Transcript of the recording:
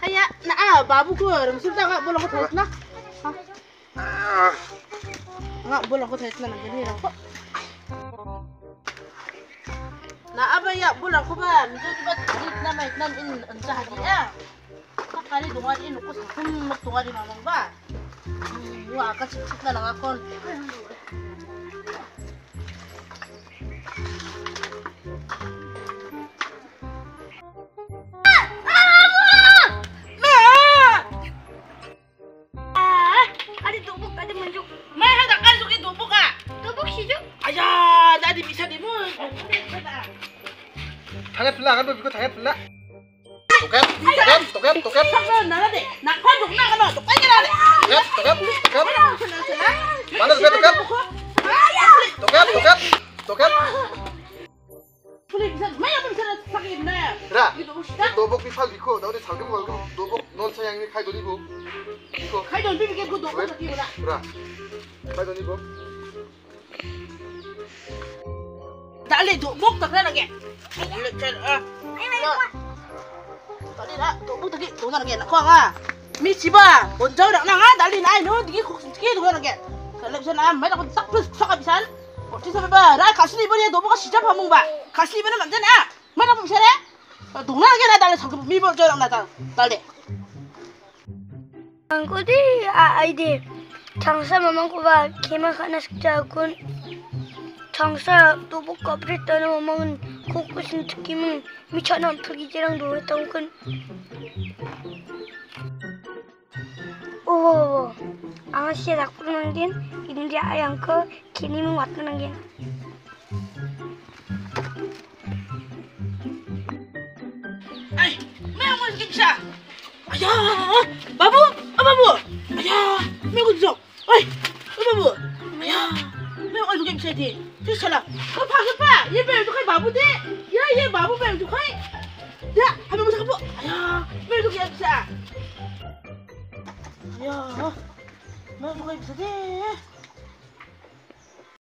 Haya, naa babu ko, rumsul ta nga bolang ko thait na. Ha? Nga bolang ko thait na nang gani ko. Na abaya bolang ko ba, medyo ba dit na may nan in an sa hadi eh. Kakali kali tubuk ada menjuk. mana ada kali suki tubuk ah. Tubuk siju. Ayah, tadi bisa dimu. Tangan pula kan bukan tangan pula. Tukar, tukar, tukar, tukar. Nada deh, nak kau jumpa kan? Tukar jalan. Tukar, tukar, tukar. Mana sudah tukar? may apa bisa sakit na. 라 Gitu usida. 노복 비팔 비코 나 우리 상금 말고 노복 넌 사양이 칼 돌리고 비코 Kay don bibigyan ko duk sa kiyo na. 라 칼 돌리고 Dali duk buk tak na lagi. Dali chan ah. Dali na, duk buk tak duk na lagi nak ko nga. Mi siba, bonjaw dak na nga dali na no digi ko digi duk na lagi. Kalap sana may nak sak plus sak abisan. Boti sa ba, ra kasli bani duk buk sijap hamung ba. Kasli bani man jana. mana pum shere dong na gena dale sok mi bo jong na dale Angku di aide 장사 먹고가 개만 하나 식자군. 장사 도복 거브리 떠는 어멍은 코코신 특기문 미천한 풀기지랑 놀았던 건 오호호 아가씨의 낙부는 겐 임대 아양커 기님은 왔다는 겐 siya. Aya, babu, ah babu. Aya, may ako dito. Ay, ah babu. Aya, may ako sakit siya di. Terus salah. Kau pakai pa? Ye bayu tu kai babu de. Ya, ye babu bayu tu kai. Ya, kami mau sakit bu. Aya, may aku sakit siya. Aya, may aku siya de.